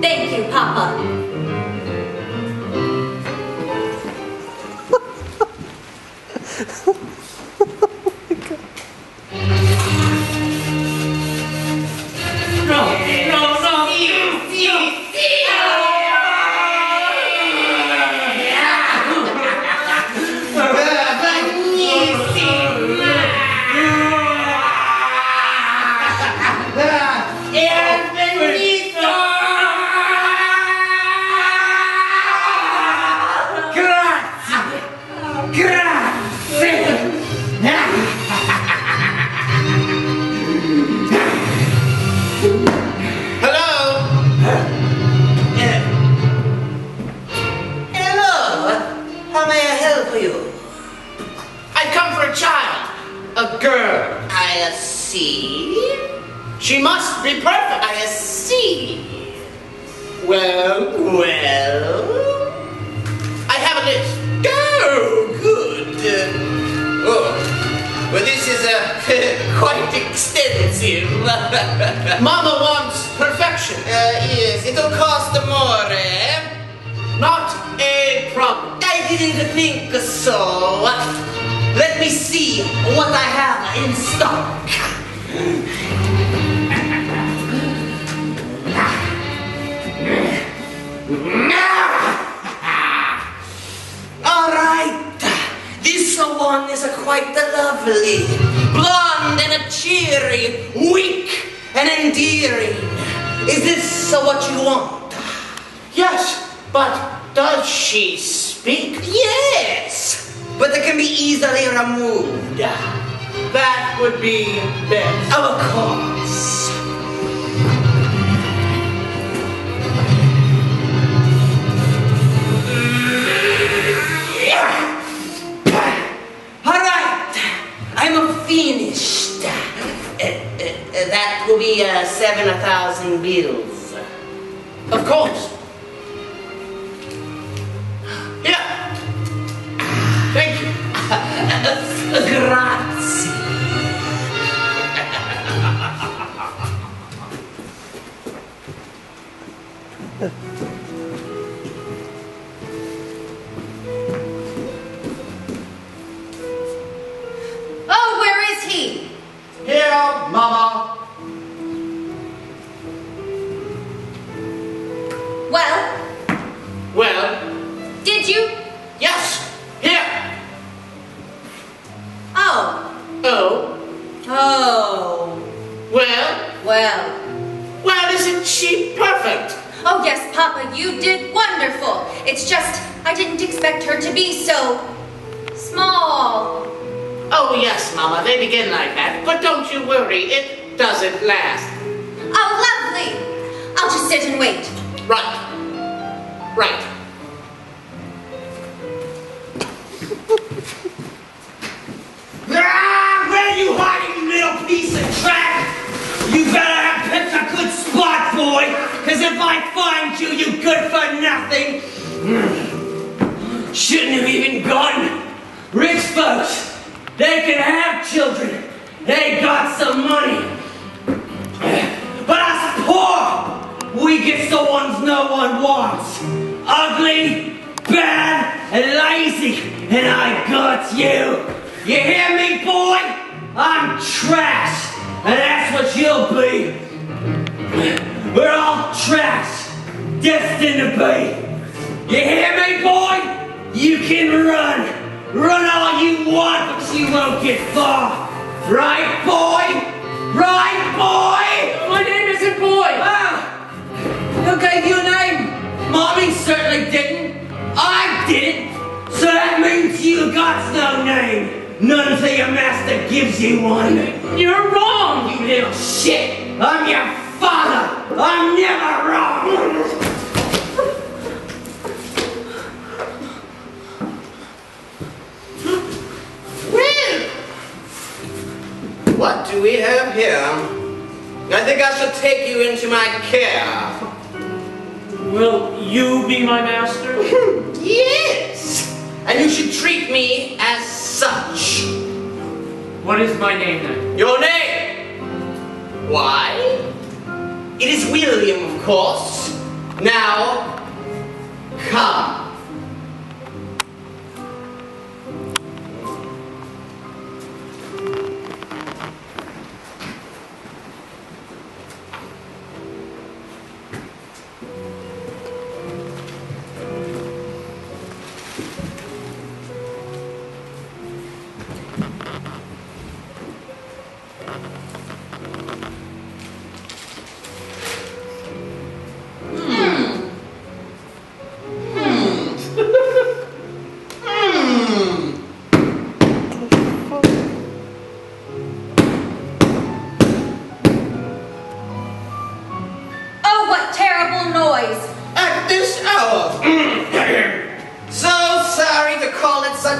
Thank you, Papa. Well, this is uh, quite extensive. uh, Mama wants perfection. yes, it'll cost more, eh? Not a problem. I didn't think so. Let me see what I have in stock. All right. One is a quite lovely, blonde and a cheery, weak and endearing. Is this what you want? Yes, but does she speak? Yes, but it can be easily removed. That would be best. Of course. That will be uh, seven thousand bills. Of course. Yeah. Thank you. Grazie. Oh. Oh. Well. Well. Well, isn't she perfect? Oh, yes, Papa, you did wonderful. It's just, I didn't expect her to be so small. Oh, yes, Mama. They begin like that. But don't you worry. It doesn't last. Oh, lovely. I'll just sit and wait. Right. Right. Because if I find you, you good for nothing. Shouldn't have even gone. Rich folks, they can have children. They got some money. But us poor, we get the ones no one wants. Ugly, bad, and lazy. And I got you. You hear me, boy? I'm trash. And that's what you'll be. We're all trash. Destined to be. You hear me, boy? You can run. Run all you want, but you won't get far. Right, boy? Right, boy? My name isn't Boy. Ah, who gave you a name? Mommy certainly didn't. I didn't. So that means you got no name. None until your master gives you one. You're wrong. You little shit. I'm your Father, I'm never wrong. Well, what do we have here? I think I shall take you into my care. Will you be my master? yes! And you should treat me as such. What is my name then? Your name! Why? It is William, of course. Now, come.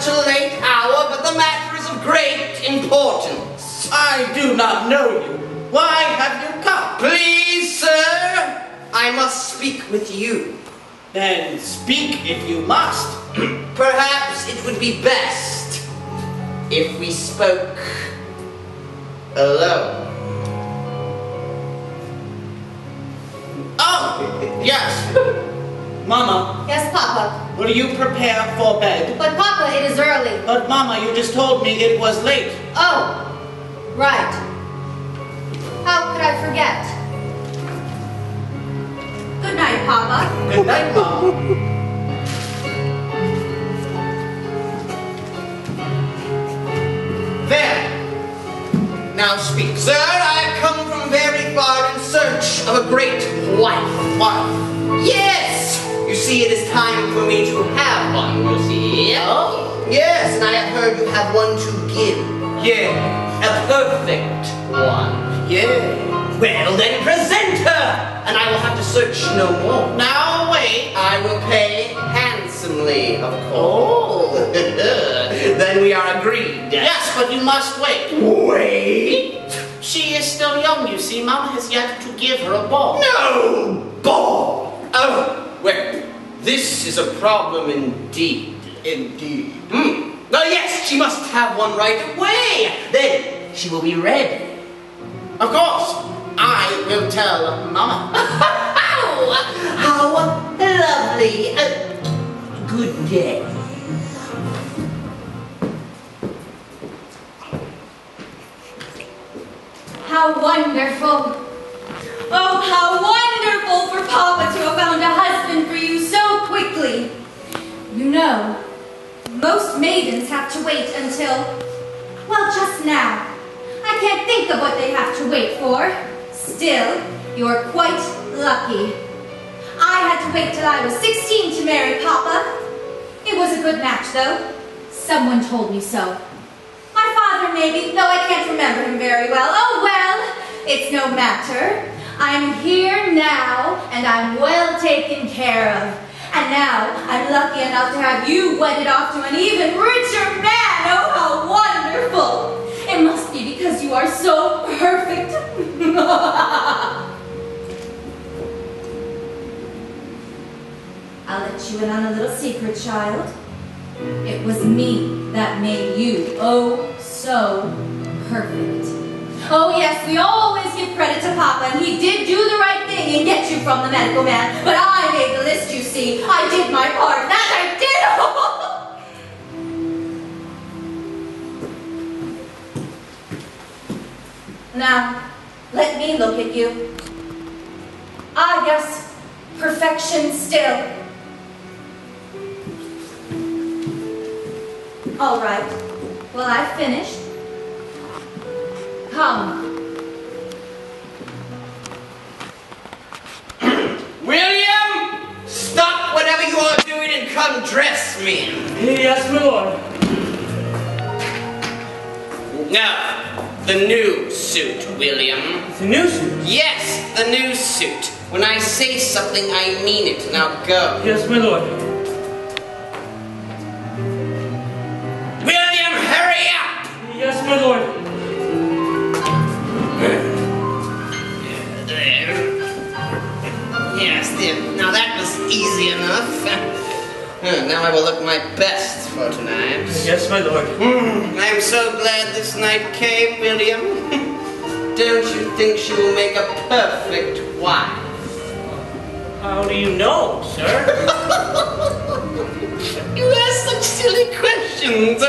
Such a late hour, but the matter is of great importance. I do not know you. Why have you come? Please, sir, I must speak with you. Then speak if you must. Perhaps it would be best if we spoke alone. Oh, yes. Mama, Yes, Papa. will you prepare for bed? But Papa, it is early. But Mama, you just told me it was late. Oh, right. How could I forget? Good night, Papa. Good night, Mom. There. Now speak. Sir, I have come from very far in search of a great wife. Wife. Yes! You see, it is time for me to have one, you see. Oh? Yes, and I have heard you have one to give. Yeah. A perfect one. Yeah. Well, then present her, and I will have to search no more. Now wait. I will pay handsomely, of course. Oh. then we are agreed. Yes, but you must wait. Wait. She is still young, you see. Mama has yet to give her a ball. No ball. Oh, well, this is a problem indeed. Indeed. Hmm. Yes, she must have one right away. Then she will be ready. Of course. I will tell Mama. How lovely. Uh, good day. How wonderful. Oh, how wonderful for Papa to have found a husband Know, most maidens have to wait until, well, just now. I can't think of what they have to wait for. Still, you're quite lucky. I had to wait till I was 16 to marry Papa. It was a good match, though. Someone told me so. My father, maybe, though I can't remember him very well. Oh, well, it's no matter. I'm here now, and I'm well taken care of. And now, I'm lucky enough to have you wedded off to an even richer man. Oh, how wonderful! It must be because you are so perfect. I'll let you in on a little secret, child. It was me that made you oh so perfect. Oh yes, we always give credit to Papa, and he did do the right thing and get you from the medical man. But I made the list, you see. I did my part. That I did. now, let me look at you. Ah, yes, perfection still. All right. Well, I've finished. Come. William, stop whatever you are doing and come dress me. Yes, my lord. Now, the new suit, William. The new suit. Yes, the new suit. When I say something, I mean it. Now go. Yes, my lord. William, hurry up! Yes, my lord. Now that was easy enough. Uh, Now I will look my best for tonight. Yes, my lord. I'm so glad this night came, William. Don't you think she will make a perfect wife? How do you know, sir? You ask such silly questions.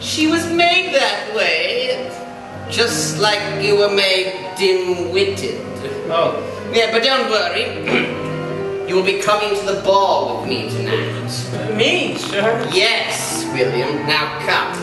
She was made that way. Just like you were made dim-witted. oh, Yeah, but don't worry. you will be coming to the ball with me tonight. me, sir? Yes, William. Now come.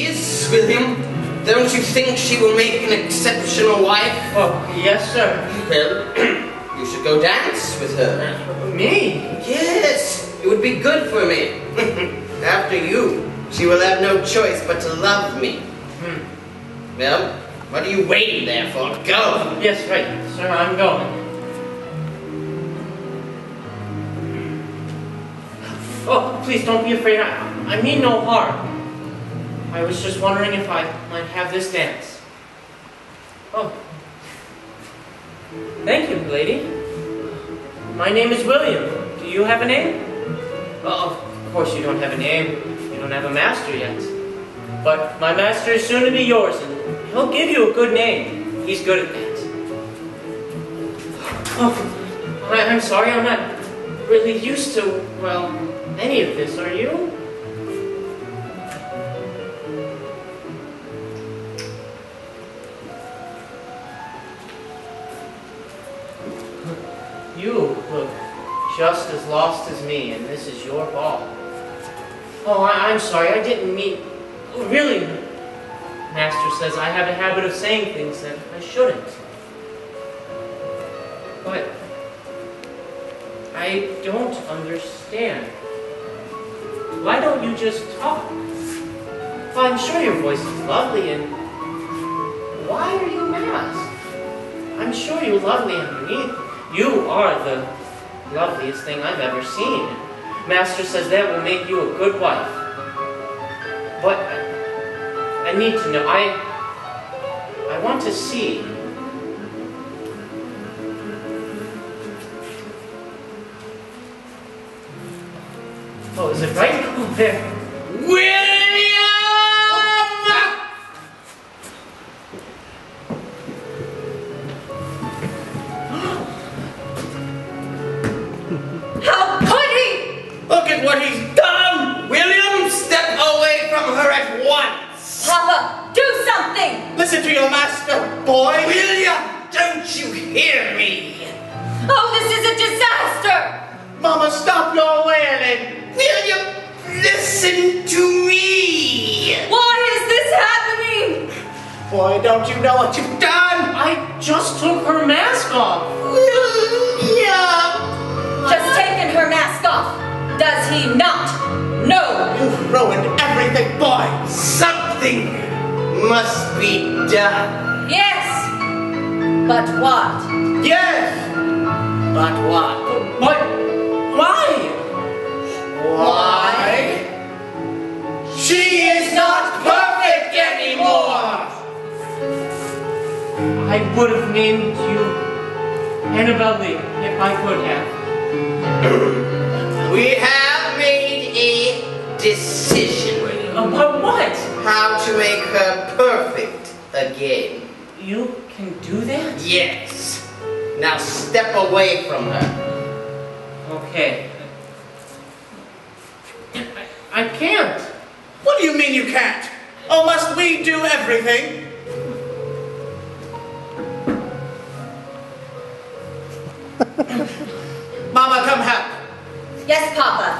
Yes, William. Don't you think she will make an exceptional wife? Oh, yes, sir. Well, you should go dance with her. Me? Yes, it would be good for me. After you, she will have no choice but to love me. Hmm. Well, what are you waiting there for? Go! Yes, right, sir. I'm going. Oh, please don't be afraid. I, I mean no harm. I was just wondering if I might have this dance. Oh. Thank you, lady. My name is William. Do you have a name? Oh, of course you don't have a name. You don't have a master yet. But my master is soon to be yours, and he'll give you a good name. He's good at that. Oh, I, I'm sorry, I'm not really used to, well, any of this, are? You just as lost as me, and this is your ball. Oh, I, I'm sorry, I didn't mean. Really, Master says I have a habit of saying things that I shouldn't. But I don't understand. Why don't you just talk? Well, I'm sure your voice is lovely, and why are you masked? I'm sure you're lovely underneath. You are the loveliest thing I've ever seen. Master says that will make you a good wife. But I, need to know. I I want to see. Oh, is it right over there? William! Boy. William, don't you hear me? Oh, this is a disaster! Mama, stop your wailing. William, listen to me! Why is this happening? Boy, don't you know what you've done? I just took her mask off. William! Just taken her mask off. Does he not? No! You've ruined everything, boy. Something must be done. Yes! But what? Yes. But what? What? Why? Why? She is not perfect anymore. I would have named you Annabelle Lee if I could have. We have made a decision About what? how to make her perfect again. You can do that? Yes. Now step away from her. Okay. I, I can't. What do you mean you can't? Oh, must we do everything? Mama, come help. Yes, Papa.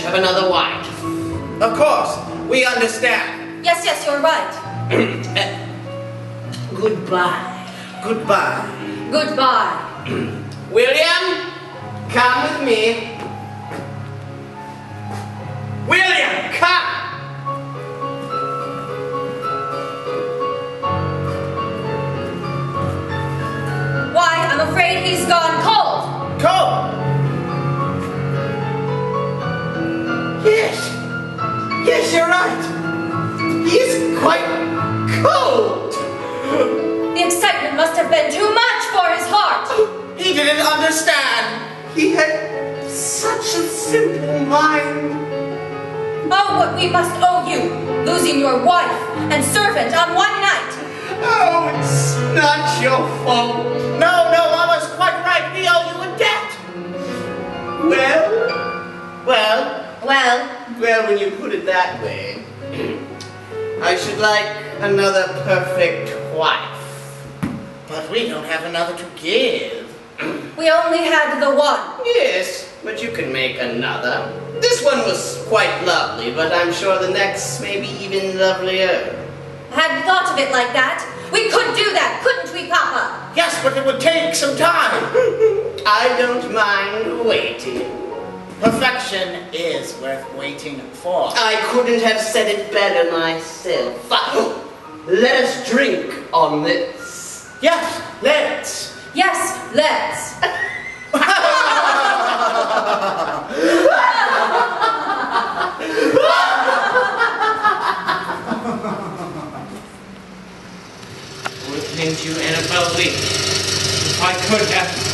Search of another wife. Of course, we understand. Yes, yes, you're right. Goodbye. Goodbye. Goodbye. William, come with me. William, come! Mind. Oh, what we must owe you, losing your wife and servant on one night. Oh, it's not your fault. No, no, Mama's quite right. We owe you a debt. Well, well, Well, well, when you put it that way, I should like another perfect wife. But we don't have another to give. we only had the one. Yes, but you can make another. This one was quite lovely, but I'm sure the next may be even lovelier. I hadn't thought of it like that. We could do that, couldn't we, Papa? Yes, but it would take some time. I don't mind waiting. Perfection is worth waiting for. I couldn't have said it better myself. Let us drink on this. Yes, let's. Yes, let's. Annabelle Lee if I could have.